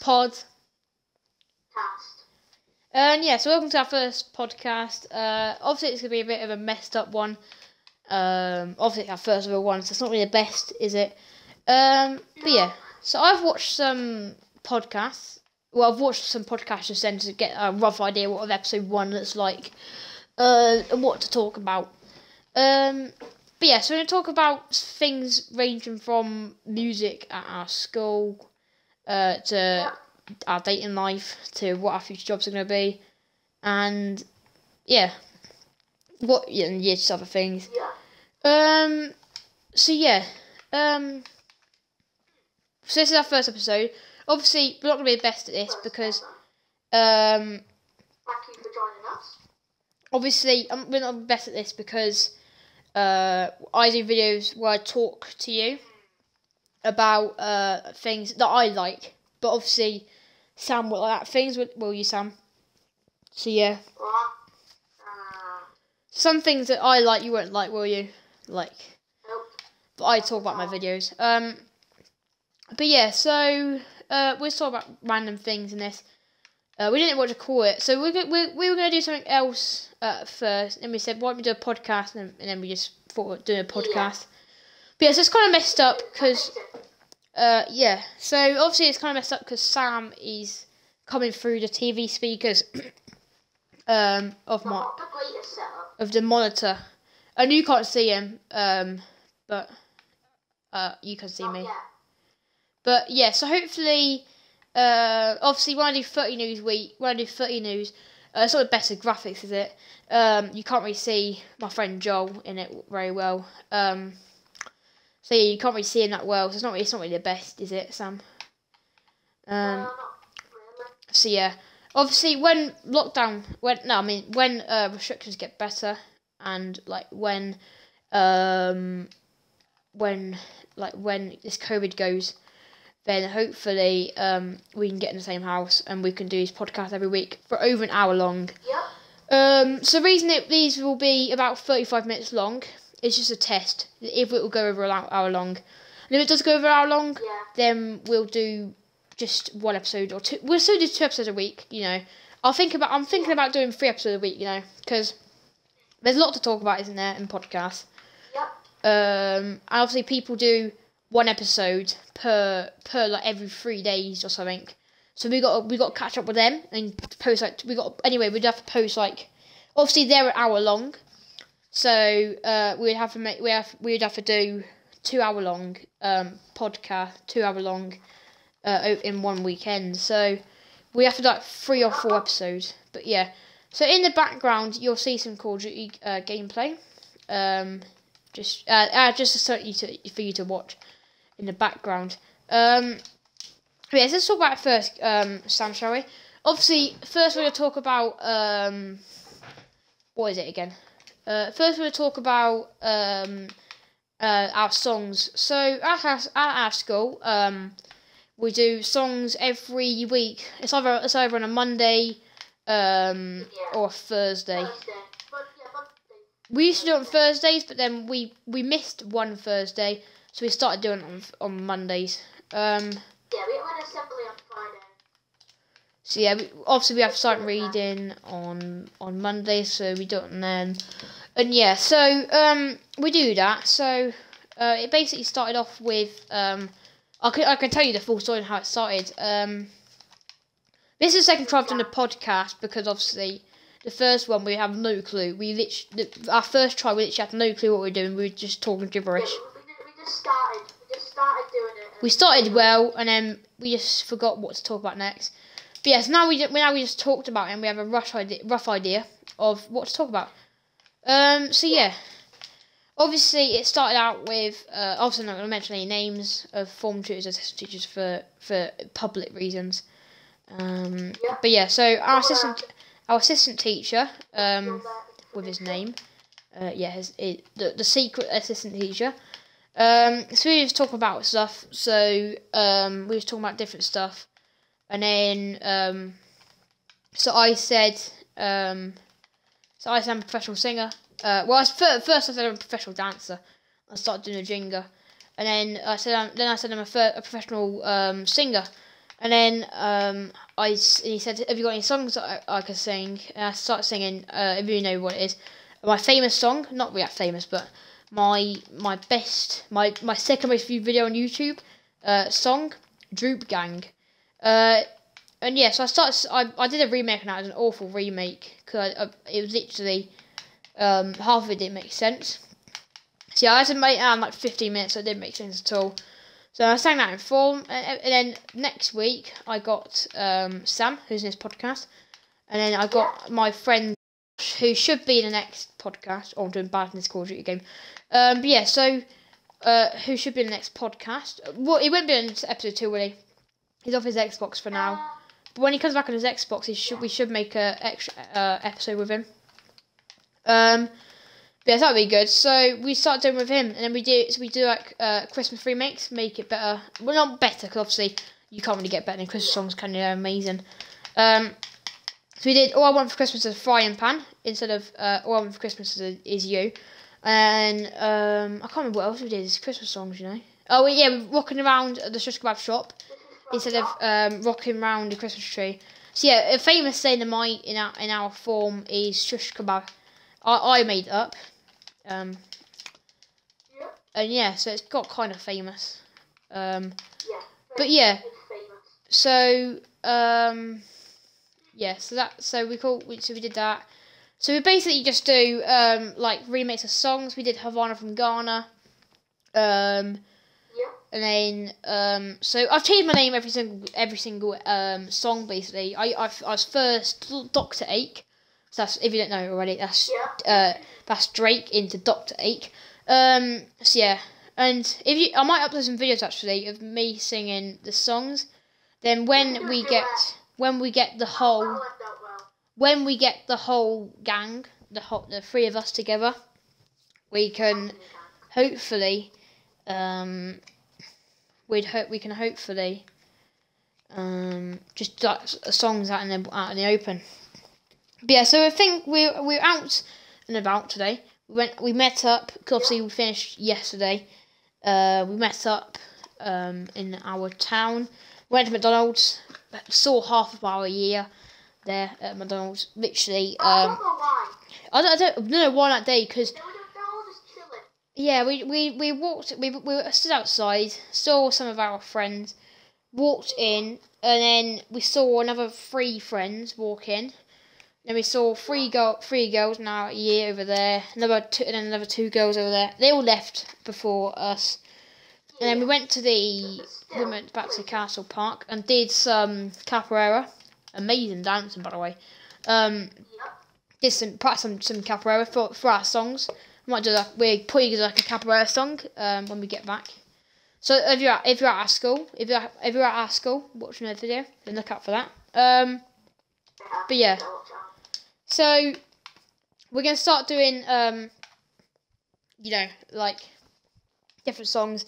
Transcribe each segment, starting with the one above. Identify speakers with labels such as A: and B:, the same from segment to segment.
A: pod.
B: Cast.
A: And yeah, so welcome to our first podcast. Uh, obviously, it's gonna be a bit of a messed up one. Um, obviously, it's our first real one, so it's not really the best, is it? Um, but yeah, so I've watched some podcasts. Well, I've watched some podcasts just then to get a rough idea what of episode one looks like, uh, and what to talk about. Um, but yeah, so we're gonna talk about things ranging from music at our school, uh, to our dating life to what our future jobs are going to be, and yeah, what yeah, and yeah, just other things.
B: Yeah.
A: Um, so yeah, um, so this is our first episode. Obviously, we're not going to be the best at this because, um,
B: Thank you for joining us.
A: obviously um, we're not the best at this because, uh, I do videos where I talk to you about uh things that I like, but obviously Sam will like that things. Will, will you, Sam? So yeah.
B: What? Uh,
A: some things that I like you won't like, will you? Like,
B: nope.
A: but I talk about my videos. Um, but yeah, so uh, we're talking about random things in this. Uh, we didn't know what to call it, so we're, we we were going to do something else uh, first, and we said, why don't we do a podcast? And, and then we just thought of doing a podcast. But yeah, so it's kind of messed up because uh, yeah. So obviously it's kind of messed up because Sam is coming through the TV speakers um, of my of the monitor. And you can't see him, um, but uh, you can see me. But yeah, so hopefully, uh, obviously when I do 30 news week, when I do 30 news, uh, it's not the best of graphics, is it? Um, you can't really see my friend Joel in it very well. Um, so yeah, you can't really see him that well. So it's not really, it's not really the best, is it, Sam?
B: no,
A: Um,
B: not really.
A: so yeah, obviously when lockdown, when no, I mean when uh, restrictions get better, and like when, um, when like when this COVID goes, then hopefully um we can get in the same house and we can do this podcast every week for over an hour long.
B: Yeah.
A: Um, so the reason that these will be about thirty-five minutes long is just a test. If it will go over an hour hour long, and if it does go over an hour long,
B: Yeah.
A: then we'll do just one episode or two. We'll still do two episodes a week. You know, I'll think about. I'm thinking about doing three episodes a week. You know, because there's a lot to talk about, isn't there, in podcasts?
B: Yep.
A: Um, and obviously people do one episode per per like every three days or something. So we got we got to catch up with them and post like we got anyway we'd have to post like obviously they're an hour long, so uh we'd have to make we have we'd have to do two hour long um podcast two hour long uh in one weekend. So we have to do like three or four episodes. But yeah, so in the background you'll see some Call of Duty uh, gameplay. Um, just uh, uh just so you to for you to watch in the background. Um, yeah, let's talk about first, um, Sam, shall we? Obviously, first we're gonna talk about um, what is it again? Uh, first we're gonna talk about um, uh, our songs. So at our, at our school, um, we do songs every week. It's either it's either on a Monday, um, or a Thursday.
B: Thursday. But Monday.
A: We used to do it on Thursdays, but then we we missed one Thursday, so we started doing it on on Mondays. Um,
B: Yeah, we went assembly on Friday.
A: So yeah, we, obviously we have to start reading on on Monday, so we don't and then, and yeah, so um we do that. So uh, it basically started off with um, I can I can tell you the full story and how it started. Um, this is the second try I've done a podcast because obviously the first one we have no clue. We literally our first try we literally had no clue what we were doing. We were just talking gibberish.
B: we, we, we just started. We just started doing it.
A: We started well, and then we just forgot what to talk about next. But yes, now we ju- now we just talked about it, and we have a rough idea, rough idea of what to talk about. Um. So yeah, obviously it started out with. Uh, obviously, I'm not going to mention any names of form tutors and assistant teachers for for public reasons. Um.
B: Yeah.
A: But yeah, so our assistant our assistant teacher um with his name. Uh, yeah, his it, the the secret assistant teacher. Um, so we was talking about stuff. So um, we was talking about different stuff, and then um, so I said um, so I said I'm a professional singer. Uh, well, I, s- fir- first I said I'm a professional dancer. I started doing a jingle, and then I said I'm, then I said I'm a, a professional um, singer, And then um, I he said, "Have you got any songs that I, I could sing?" And I started singing. Uh, if you know what it is, my famous song, not that famous, but my my best, my my second most viewed video on YouTube, uh, song, Droop Gang. Uh, and yeah, so I started. I, I did a remake, and that was an awful remake because it was literally um, half of it didn't make sense. So yeah, I had to make um, like 15 minutes, so it didn't make sense at all. So I sang that in form, and, and then next week I got um, Sam, who's in this podcast, and then I got my friend who should be in the next podcast. Oh, I'm doing bad in this Call of Duty game. Um, but yeah, so uh, who should be in the next podcast? Well, he won't be in episode two, will he? He's off his Xbox for now. But when he comes back on his Xbox, he should we should make a extra uh, episode with him. Um, but yeah, that would be good. So we start doing with him, and then we do so we do like uh, Christmas remakes, make it better. Well, not better, because obviously you can't really get better than Christmas songs, can you? Amazing. Um, so we did all I want for Christmas is a frying pan instead of uh, all I want for Christmas is, is you. And um, I can't remember what else we did. It's Christmas songs, you know. Oh yeah, we're rocking around the shish kebab shop instead of um, rocking around the Christmas tree. So yeah, a famous saying in my in our in our form is shush kebab. I, I made it up. Um,
B: Yeah.
A: and yeah, so it's got kind of famous. Um,
B: Yeah.
A: but yeah, so um, yeah, so that so we call we so we did that. So we basically just do um like remakes of songs. We did Havana from Ghana. Um. And then um, so I've changed my name every single every single um song basically. I I, I was first Doctor Ache. So that's if you don't know already. That's uh that's Drake into Doctor Ache. Um, so yeah, and if you I might upload some videos actually of me singing the songs. Then when we get when we get the whole when we get the whole gang, the whole, the three of us together, we can hopefully, um, we'd hope we can hopefully, um, just like songs out in the out in the open. But yeah, so I think we're we're out and about today. We went, we met up. obviously, we finished yesterday. Uh, we met up um, in our town. Went to McDonald's. Saw half of our year there at McDonald's. Literally,
B: I
A: um,
B: don't know why.
A: I don't, I don't know why that day because
B: They were, they were all just chilling.
A: Yeah, we, we, we walked, we, we stood outside, saw some of our friends, walked in, and then we saw another three friends walk in. Then we saw three girl, three girls now a year over there, another two, and then another two girls over there. They all left before us, and then we went to the, we went back to Castle Park and did some capoeira, amazing dancing by the way. Um, did some practice some, some capoeira for, for our songs. We might do like we're putting like a capoeira song um, when we get back. So if you're at, if you're at our school, if you're at, if you're at our school watching the video, then look out for that. Um, But yeah. So we're gonna start doing um, you know, like different songs.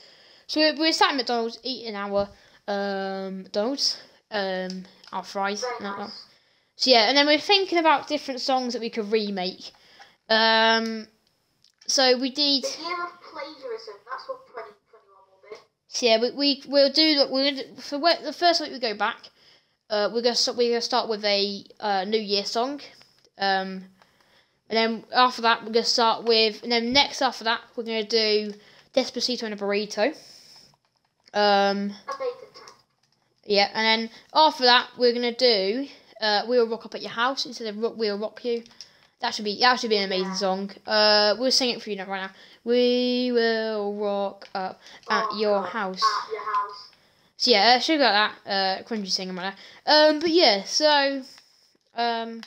A: So we're, we're sat at McDonald's eating our um McDonald's um our fries. And that. So yeah, and then we're thinking about different songs that we could remake. Um, so we did.
B: The year of plagiarism. That's what 2021 will be.
A: So yeah, we we we'll do. We're gonna, for the first week we go back. Uh, we're gonna we're gonna start with a uh, New Year song. Um, and then after that we're gonna start with, and then next after that we're gonna do Despacito and a burrito. Um, yeah, and then after that we're gonna do uh, "We'll Rock Up at Your House" instead of rock, "We'll Rock You." That should be that should be an amazing song. Uh, we'll sing it for you now right now. We will rock up at
B: Oh,
A: your
B: God.
A: house.
B: At your house.
A: So yeah, should got that. Uh, cringy singing right now. Um, but yeah, so um,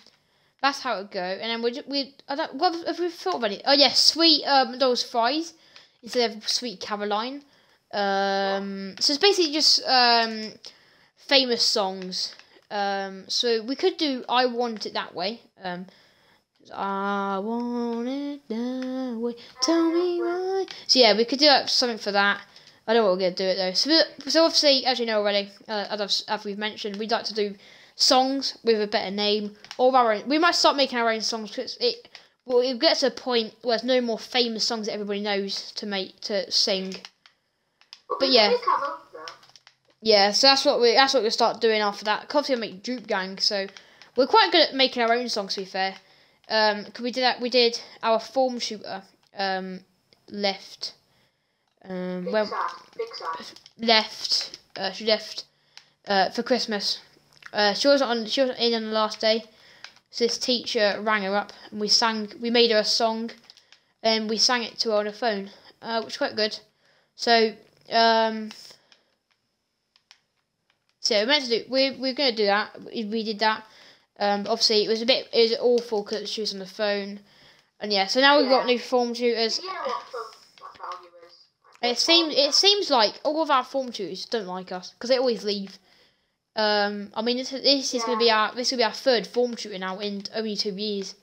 A: that's how it would go. And then we we I don't what have we thought of any? Oh yeah, sweet um McDonald's fries instead of sweet Caroline. Um, so it's basically just um famous songs. Um, so we could do I want it that way. Um, I want it that way. Tell me why. So yeah, we could do like, something for that. I don't know what we're gonna do it though. So, so obviously, as you know already, uh, as, I've, as we've mentioned, we'd like to do songs with a better name, or our own. We might start making our own songs because it. Well, it gets to a point where there's no more famous songs that everybody knows to make to sing.
B: But,
A: yeah. Yeah, so that's what we that's what we'll start doing after that. Obviously, I make Droop Gang, so we're quite good at making our own songs. To be fair, um, 'cause we did that. We did our form tutor. Um, left. Um,
B: Big
A: well,
B: sad. Big sad.
A: left. Uh, she left. Uh, for Christmas. Uh, she wasn't on. She wasn't in on the last day. So this teacher rang her up, and we sang. We made her a song, and we sang it to her on the phone, uh, which was quite good. So, um, so we meant to do. We we are gonna do that. We did that. Um, obviously it was a bit. It was awful because she was on the phone, and yeah. So now we've got new form tutors.
B: You know what fun what?
A: It seems it seems like all of our form tutors don't like us because they always leave. Um, I mean, this, this is gonna be our this will be our third form tutor now in only two years.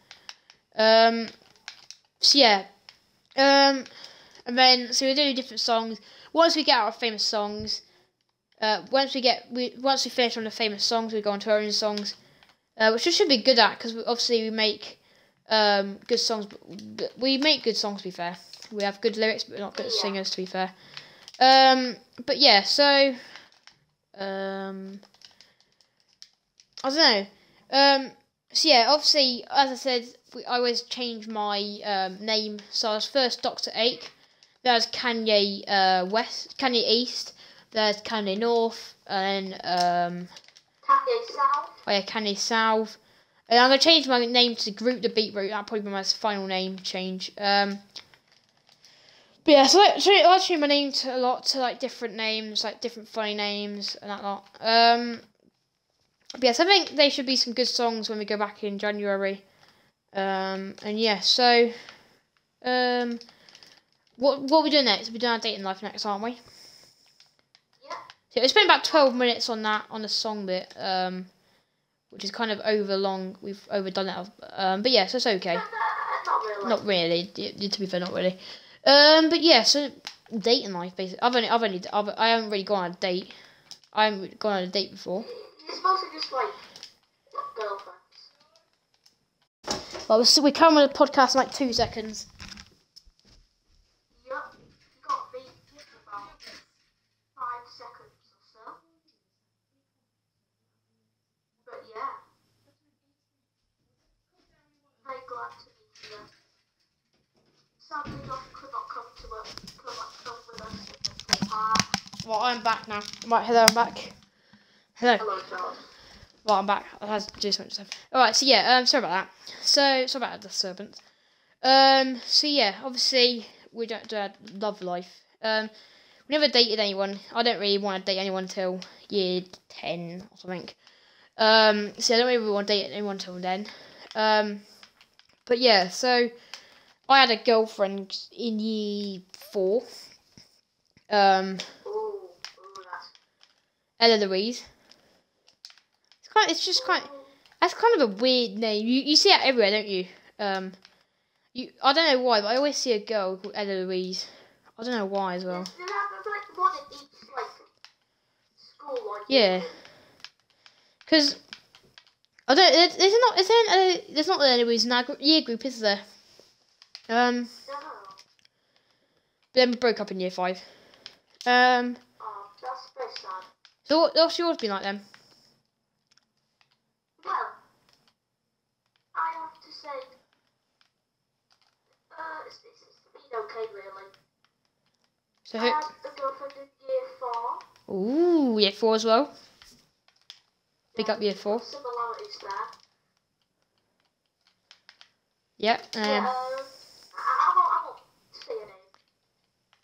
A: Um, so yeah, um, and then so we do different songs. Once we get our famous songs, uh, once we get we once we finish on the famous songs, we go on to our own songs, uh, which we should be good at because obviously we make um good songs. But we make good songs. To be fair, we have good lyrics, but we're not good
B: Yeah.
A: singers. To be fair, um, but yeah, so um, I don't know. Um, so yeah, obviously, as I said, we, I always change my um, name. So I was first Doctor Ache. There's Kanye uh, West, Kanye East. There's Kanye North, and
B: Kanye South.
A: oh yeah, South. And I'm gonna change my name to Group the Beetroot. That'll probably be my final name change. Um, but yeah, so I, so I change my name to a lot to like different names, like different funny names and that lot. Um, but yes, I think they should be some good songs when we go back in January. Um, and yeah, so um, what what we doing next? We're doing our dating life next, aren't we? So it's been about twelve minutes on that on the song bit, um, which is kind of over long. We've overdone it, um, but yeah, so it's okay.
B: Not really.
A: Not really. To be fair, not really. Um, but yeah, so dating life basically. I've only, I've only, I've, I haven't really gone on a date. I haven't gone on a date before.
B: It's mostly just like girlfriends.
A: Well, we're, we come with a podcast in like two seconds.
B: Yup. You got me in about five seconds or so. But yeah. Very glad to be here. Sadly, Josh could not come to us, come, come with us in the park.
A: Well, I'm back now. Right, hello, I'm back. Hello.
B: Hello.
A: Well, I'm back. I had to do something. stuff. Alright, so yeah, um, sorry about that. So, sorry about the disturbance. Um, so yeah, obviously, we don't do our love life. Um, we never dated anyone. I don't really want to date anyone until year 10 or something. Um, so I don't really want to date anyone until then. Um, but yeah, so I had a girlfriend in year 4. Um. Ella Louise. It's kind. It's just kind. That's kind of a weird name. You you see it everywhere, don't you? Um, you I don't know why, but I always see a girl called Ella Louise. I don't know why as well. Yeah. Cause I don't. There's not. Is there? An, uh, there's not an Ella Louise in our year group, is there? Um, but then we broke up in year five. Um,
B: Oh, that's very sad.
A: so what, what's yours been like then?
B: Well, I have to say, uh, it's, it's, it's been okay really.
A: So
B: I
A: who?
B: had a girlfriend in year four.
A: Ooh, year four as well. Big up year four.
B: Similarities there.
A: Yeah. Um,
B: yeah, um, I, I, won't, I won't say a name,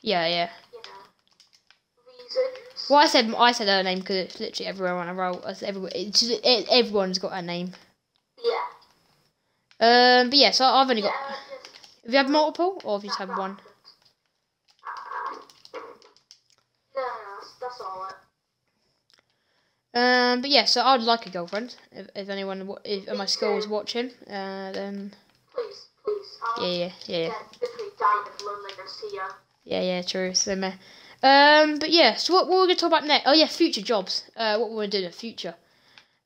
A: yeah, yeah.
B: you know. Reasons.
A: Well, I said I said her name because it's literally everywhere on a roll. Everyone, it's just, it, everyone's got a name.
B: Yeah.
A: Um, but yeah, so I've only
B: Yeah,
A: got.
B: just,
A: Have you had multiple, or have you just had one?
B: no, no, that's, all.
A: Um, but yeah, so I'd like a girlfriend. If, if anyone, if my school's watching, uh, then
B: Please, please.
A: Yeah, yeah, yeah, yeah,
B: yeah,
A: yeah, true. So, meh. um, but yeah, so what, what we're gonna talk about next? Oh yeah, future jobs. Uh, what we're gonna do in the future.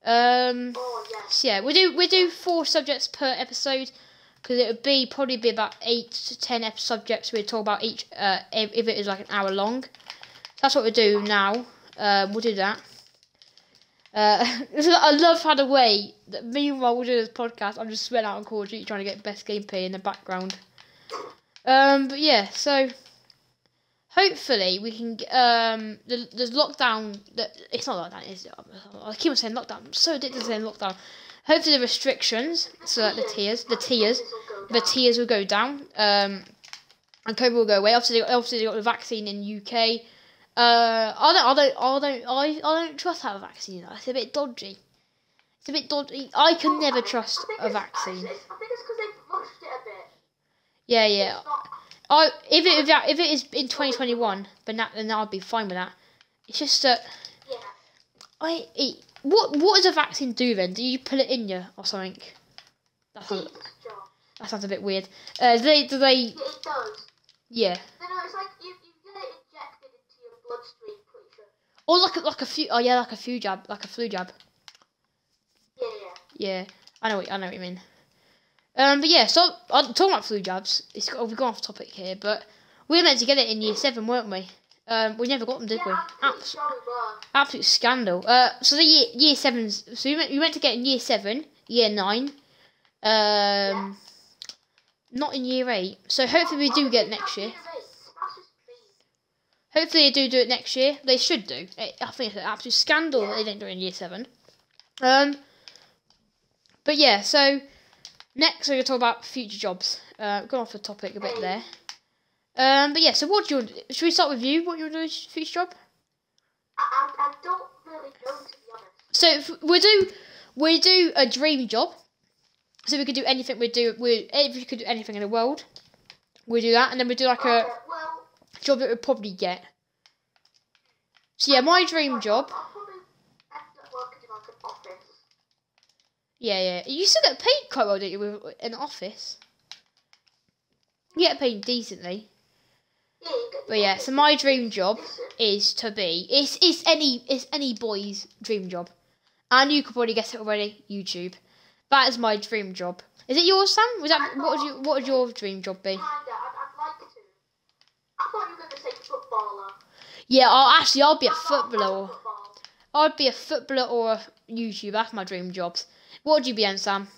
A: Um,
B: Oh, yes.
A: so yeah, we do we do four subjects per episode because it would be probably be about eight to ten subjects we'd talk about each. Uh, if, if it is like an hour long, So that's what we do now. Um, we'll do that. Uh, I love how the way that meanwhile we're doing this podcast, I'm just sweating out on Call of Duty trying to get best gameplay in the background. Um, but yeah, so hopefully we can. Um, the the lockdown. The, it's not lockdown, is it? I keep on saying lockdown. I'm so addicted to saying lockdown. Hopefully the restrictions, so that the tiers, the tiers,
B: go
A: the tiers will go down. Um, and COVID will go away. Obviously, obviously they got the vaccine in UK. Uh, I don't, I don't, I don't, I, I don't trust that vaccine. It's a bit dodgy. It's a bit dodgy. I can never trust a vaccine.
B: I think it's because they've rushed it a bit.
A: Yeah, yeah. I if it if, that, if it is in 2021, but that, then I'll be fine with that. It's just that
B: yeah.
A: I it, what what does a vaccine do then? Do you put it in you or something? That sounds, that sounds a bit weird. Uh, do they do they
B: Yeah, it does.
A: yeah.
B: No, no, it's like you, you get it injected into your bloodstream, pretty sure.
A: Or like a, like a few oh yeah like a flu jab like a flu jab.
B: Yeah, yeah.
A: Yeah, I know what I know what you mean. Um, but yeah, so I'm talking about flu jabs. It's got, we've gone off topic here, but we were meant to get it in year seven, weren't we? Um, we never got them, did
B: yeah,
A: we?
B: I'm
A: Abs-
B: sure we were.
A: absolute scandal. Uh, so the year year sevens. So we went, we went to get in year seven, year nine. Um, not in year eight. So hopefully we do get it next year. Hopefully they do do it next year. They should do. I I think it's an absolute scandal that they didn't do it in year seven. Um, but yeah, so next we're gonna talk about future jobs. Uh, going off the topic a bit there. Um, but yeah, so what do you want? Should we start with you? What you want to do as future job?
B: I, I, I don't really know, to be honest.
A: So we do we do a dream job. So we could do anything. We do we if we could do anything in the world. We do that, and then we do like a
B: Okay, well,
A: job that we'd probably get. So yeah, my dream job.
B: I'll probably end up working in like an office.
A: Yeah, yeah. You still get paid quite well, don't you, with an office? You get paid decently.
B: Yeah, you get
A: But yeah, so my dream job is to be it's it's any it's any boy's dream job. And you could probably guess it already, YouTube. That is my dream job. Is it yours, Sam? Was that what would you what would your dream job be?
B: kinda, I'd, I'd like to. I thought you were going to say footballer.
A: Yeah, I'll actually I'll be a
B: I'm not a
A: footballer. I'd be a footballer or a YouTuber. That's my dream jobs. What would you be, Anne, Sam?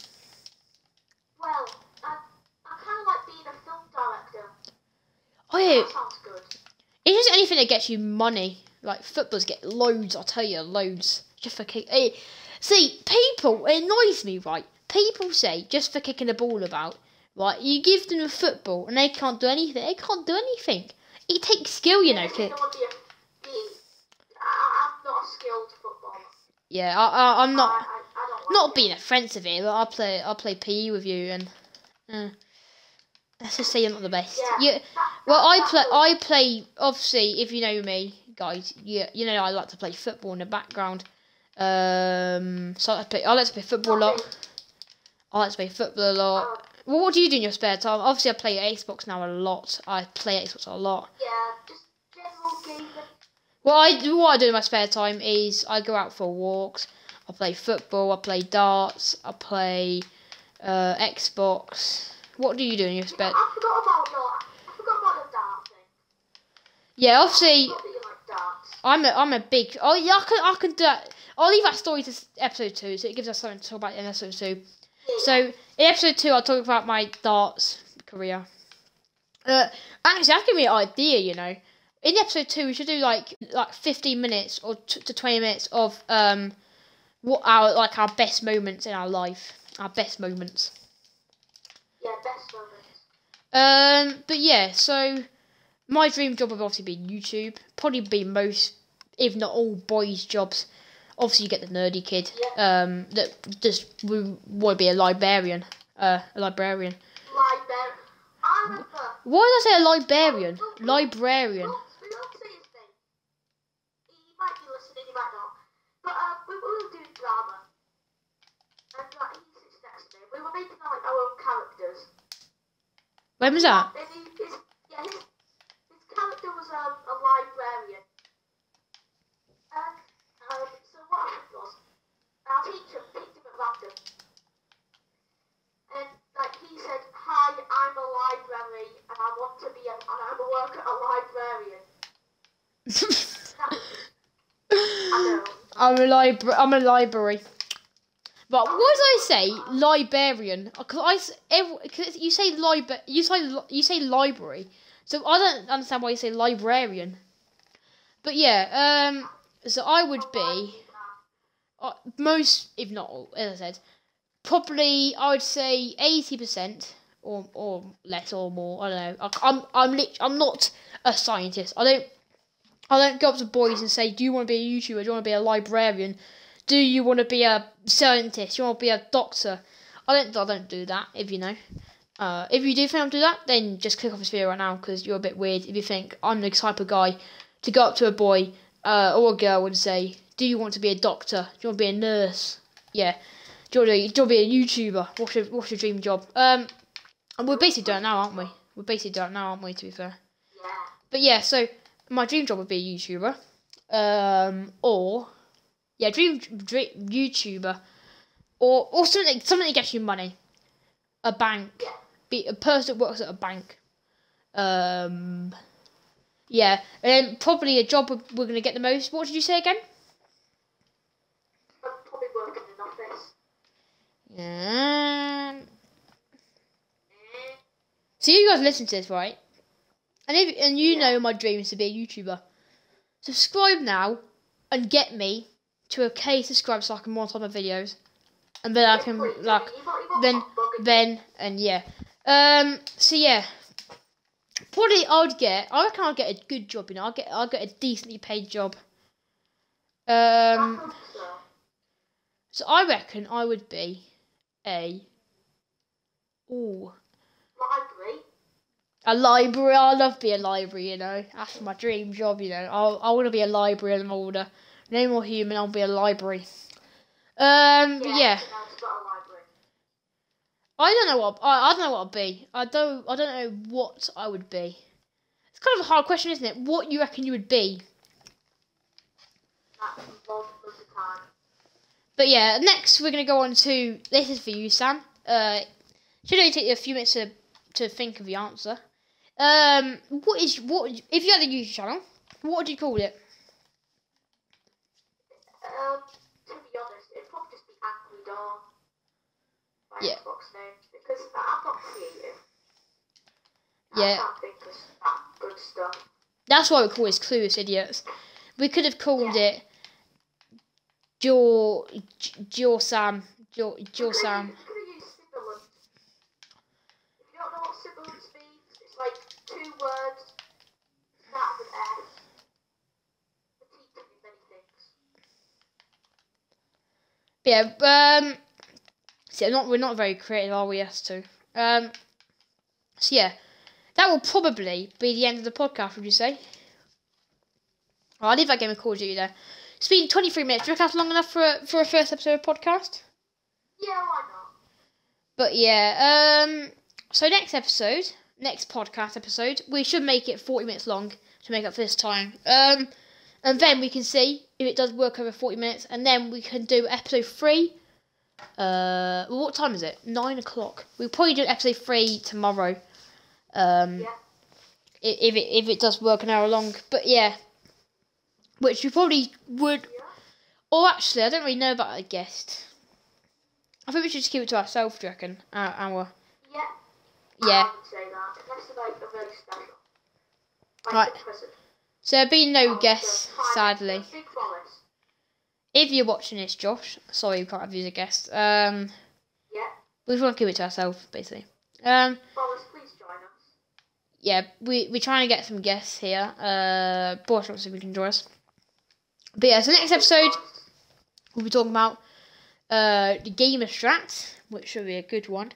B: Well, I, I kind of like being a film director.
A: Oh yeah,
B: That sounds good.
A: It's just anything that gets you money. Like footballers get loads, I'll tell you, loads. Just for kick. eh, See, people it annoys me, right? People say just for kicking the ball about, right? You give them a football and they can't do anything. They can't do anything. It takes skill, you know.
B: Yeah,
A: Kid.
B: don't want to be a, be, I, I'm not a skilled footballer.
A: Yeah, I, I, I'm
B: I,
A: not
B: I, I
A: not being offensive here, but I'll play I'll play PE with you and. Uh, let's just say you're not the best.
B: Yeah.
A: You, Well, I play. I play. Obviously, if you know me, guys, you you know I like to play football in the background. Um, so I like to play. I like to play football a lot. I like to play football a lot. Well, what do you do in your spare time? Obviously, I play Xbox now a lot. I play Xbox a lot.
B: yeah, just general gaming.
A: What I do, what I do in my spare time is I go out for walks. I play football. I play darts. I play uh, Xbox. What do you do in your spare?
B: I forgot about that. I forgot about the darts thing.
A: Yeah, obviously.
B: I that you like darts.
A: I'm a I'm a big oh yeah I can I can do that. I'll leave that story to episode two, so it gives us something to talk about in episode two.
B: Yeah,
A: So in episode two, I'll talk about my darts career. Uh, actually, that's giving me an idea. You know, in episode two, we should do like like fifteen minutes or t- to twenty minutes of um what our like our best moments in our life, our best moments.
B: yeah, best moments.
A: Um, but yeah, so my dream job would obviously be YouTube. Probably be most, if not all, boys' jobs. Obviously, you get the nerdy kid um, that just would to be a librarian. Uh, a librarian.
B: Remember.
A: Why did I say a librarian? Librarian.
B: Well, we won't say his name. He might be listening, he might not. But uh, we, we were doing drama. And like, he sits next to me. We were making like our own characters.
A: When was that?
B: He, his, yeah, his, his character was um, a librarian. And um, so what happened was, our teacher picked him at random. And like he said, "Hi, I'm a library, and I want to be a, and I'm a work at a librarian." That,
A: I'm a library. I'm a library. But what did I say? Librarian. Because I every, cause you say lib- you say you say library. So I don't understand why you say librarian. But yeah, um, so I would be uh, most, if not all, as I said, probably I would say eighty percent or or less or more. I don't know. I, I'm I'm lit- I'm not a scientist. I don't I don't go up to boys and say, "Do you want to be a YouTuber? Do you want to be a librarian? Do you want to be a scientist? You want to be a doctor?" I don't I don't do that. If you know. Uh, if you do think I'm do that, then just click off this video right now because you're a bit weird. If you think I'm the type of guy to go up to a boy uh, or a girl and say, "Do you want to be a doctor? Do you want to be a nurse? Yeah. Do you want to, you want to be a YouTuber? What's your what's your dream job?" Um, we're basically doing it now, aren't we? We're basically doing it now, aren't we? To be fair. But yeah, so my dream job would be a YouTuber, um, or yeah, dream, dream YouTuber, or or something something that gets you money, a bank, be a person that works at a bank, um, yeah, and then probably a job we're, we're gonna get the most. What did you say again?
B: Probably working in an office. Eh.
A: so you guys listen to this, right? And if and you know my dream is to be a YouTuber, subscribe now and get me to a K subscribe so I can monitor my videos, and then I can like then then and yeah. Um. So yeah, probably I'd get. I reckon I'd get a good job. You know, I'll get. I'll get a decently paid job. Um.
B: so.
A: I reckon I would be a. Ooh.
B: Library.
A: A library. I love being a library. You know, that's my dream job. You know, I I want to be a library I'm older. No more human. I'll be a library. Um. yeah.
B: it's a nice little library.
A: I don't know what I, I don't know what I'd be. I don't I don't know what I would be. It's kind of a hard question, isn't it? What you reckon you would be?
B: That's most of the time.
A: But yeah, next we're gonna go on to this is for you, Sam. Uh, should only take you a few minutes to to think of the answer. Um, what is what if you had a YouTube channel? What would you call it?
B: Um, to be honest, it'd probably just be Angry Dawn. My
A: Yeah.
B: Xbox name. Because I'm not creative.
A: Yeah.
B: I can't think of that good stuff.
A: That's why we call it Clueless Idiots. We could have called it Jaw Jaw Sam Jaw Jaw Sam.
B: You could have used sibilance. If you don't know what sibilance means, it's like two words, start with an S. It teaches you many things.
A: Yeah, um, see, not we're not very creative, are we? Yes, too. Um, so yeah, that will probably be the end of the podcast. Would you say? Oh, I'll leave that game of Call of Duty there. It's been twenty three minutes. Do you reckon that's long enough for a, for a first episode of podcast?
B: Yeah, why not?
A: But yeah, um, so next episode, next podcast episode, we should make it forty minutes long to make up for this time. Um, and then we can see if it does work over forty minutes, and then we can do episode three. Uh, well, what time is it? Nine o'clock. We'll probably do episode three tomorrow. Um,
B: Yeah.
A: if it if it does work an hour long, but yeah, which we probably would. Or actually, I don't really know about a guest. I think we should just keep it to ourselves. Do you reckon? Our, our
B: Yeah.
A: yeah.
B: I would say that. Unless like a very special. Like
A: Right. So there'll be no
B: the
A: sadly.
B: Minister, Big Wallace.
A: If you're watching this, Josh, sorry we can't have you as a guest. Um,
B: Yeah.
A: we just want to keep it to ourselves, basically. Um,
B: Wallace, please join us.
A: yeah, we we're trying to get some guests here. Uh, Boris wants to see if we can join us. But yeah, so next episode we'll be talking about uh the game of strat, which should be a good one.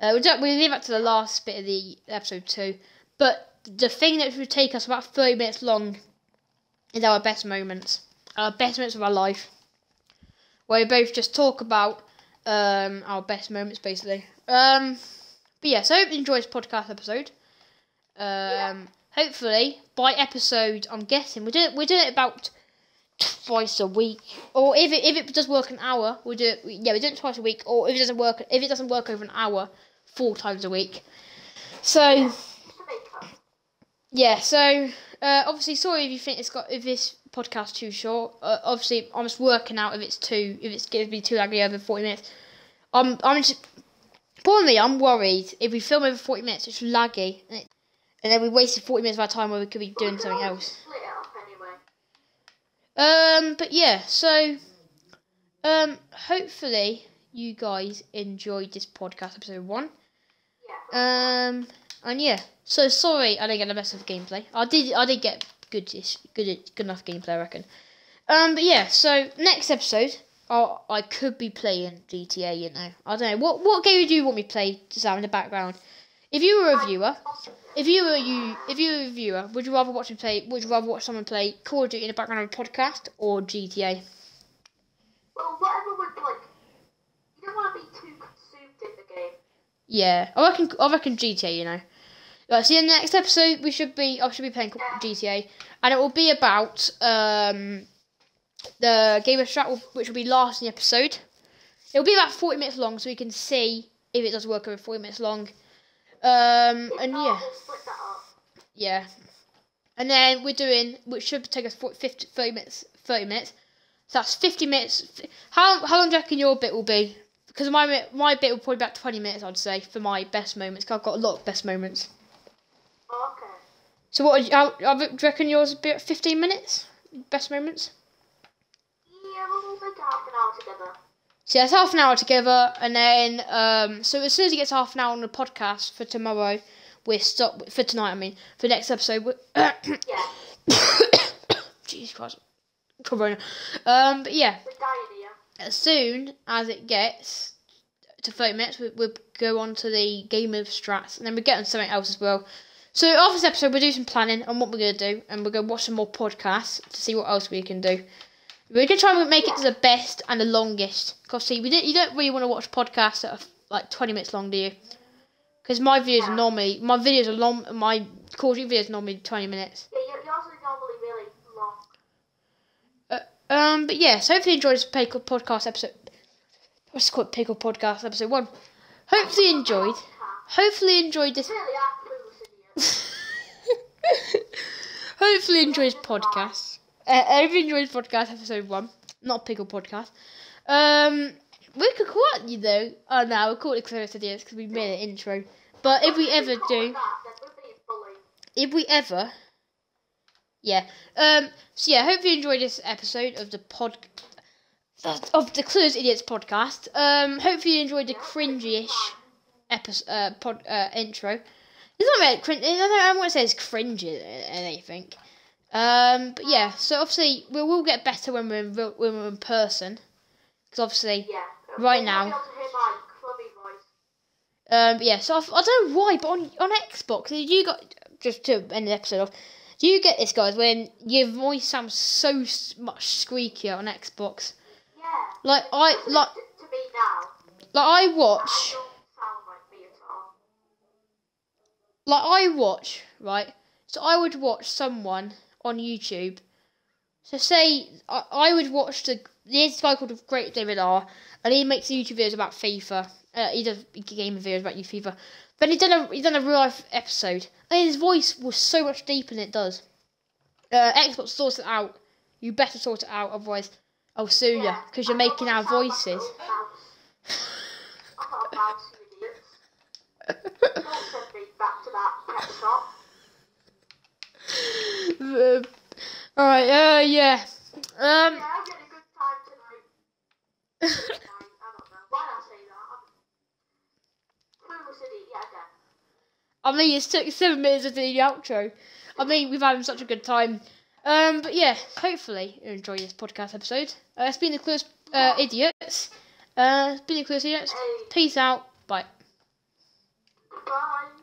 A: Uh, we'll, do, we'll leave that to the last bit of the episode two. But the thing that would take us about thirty minutes long is our best moments, our best moments of our life, where we both just talk about um our best moments, basically. Um, but yeah, so I hope you enjoy this podcast episode. Um, hopefully by episode, I'm guessing we're doing we're doing it about twice a week, or if it if it does work an hour, we'll do it. Yeah, we do it twice a week, or if it doesn't work if it doesn't work over an hour, four times a week. So
B: Just to make up.
A: Yeah, so uh, obviously, sorry if you think it's got if this podcast too short. Uh, obviously, I'm just working out if it's too if it's going to be too laggy over forty minutes. I'm I'm just probably I'm worried if we film over forty minutes, it's laggy, and, it, and then we wasted forty minutes of our time where we could be doing something else.
B: Split it up anyway.
A: Um, but yeah, so um, hopefully you guys enjoyed this podcast episode one.
B: Yeah.
A: Um, and yeah, so sorry I didn't get the best of the gameplay. I did, I did get good, good, good enough gameplay, I reckon. Um, but yeah, so next episode, I I could be playing GTA. You know, I don't know what what game do you want me to play just out in the background. If you were a viewer, if you were you, if you were a viewer, would you rather watch me play? Would you rather watch someone play Call of Duty in the background of a podcast or GTA?
B: Well, whatever would like. You don't want to be too consumed in the game.
A: Yeah, I reckon. I reckon GTA. You know. Right, so in the next episode, we should be. I should be playing GTA, and it will be about um the game of strat, which will be last in the episode. It will be about forty minutes long, so we can see if it does work over forty minutes long. Um, and yeah,
B: we'll split that up.
A: yeah, and then we're doing, which should take us 40, 50, 30 minutes. Thirty minutes. So that's fifty minutes. How how long do you reckon your bit will be? Because my bit- my bit will probably be about twenty minutes, I'd say, for my best moments. Cause I've got a lot of best moments.
B: Okay.
A: So what? How, how, you reckon yours be fifteen minutes? Best moments.
B: Yeah, we'll make half an hour together.
A: So yeah, it's half an hour together, and then um, so as soon as it gets half an hour on the podcast for tomorrow, we're stop for tonight. I mean, for next episode.
B: Yeah.
A: Jesus Christ, Corona. Um, but yeah,
B: We're dying here.
A: as soon as it gets to 30 minutes, we, we'll go on to the game of strats, and then we get on something else as well. So after this episode, we'll do some planning on what we're going to do, and we're going to watch some more podcasts to see what else we can do. We're going to try and make it to the best and the longest. Because see, we don't, you don't really want to watch podcasts that are like 20 minutes long, do you? Because my videos are normally, my videos are long, my Call of Duty videos are normally 20 minutes.
B: Yeah, your- yours are normally really long.
A: Um, but yeah, so hopefully you enjoyed this Pickle podcast episode. What's it called? Pickle podcast episode one. Hopefully you enjoyed. Hopefully you enjoyed this.
B: Really are clueless idiots.
A: hopefully you enjoyed podcast. Uh, I hope you enjoyed podcast episode one, not Pickle podcast. Um, we could call it you though. Oh no, we'll call it Clueless Idiots because we made an intro. But if we ever do, if we ever, yeah. Um. So yeah, hope you enjoyed this episode of the pod of the Clues Idiots podcast. Um. Hopefully you enjoyed the cringy-ish episode uh, uh, intro. It's not really cringe. I don't, want to say it's cringy or anything. Um. But yeah. So obviously we will get better when we're in real, when we're in person. Because obviously.
B: Yeah.
A: Right now.
B: be able to hear my clubby voice.
A: Um, yeah, so I've, I don't know why, but on on Xbox, you got just to end the episode off. Do you get this, guys? When your voice sounds so much squeakier on Xbox,
B: Yeah.
A: like I like
B: to, to me now.
A: like I
B: I
A: watch
B: don't sound like me at all.
A: Like I watch right. So I would watch someone on YouTube. So say I, I would watch the there's this guy called Great David R, and he makes YouTube videos about FIFA. Uh, he does game videos about you FIFA. But he done a he done a real life episode, and his voice was so much deeper than it does. Uh, Xbox sorts it out. You better sort it out, otherwise I'll sue you because you're
B: I
A: making our voices. uh, all right. Uh, yeah. Um.
B: Yeah, I had a good time tonight. I don't know. Why I say that? I'm clueless idiot yet.
A: I mean, it took seven minutes to do the outro. I mean, we've had such a good time. Um, but yeah, hopefully you enjoy this podcast episode. Uh, it's been the Clueless uh, Idiots. Uh, it's been the Clueless Idiots. Peace out. Bye.
B: bye.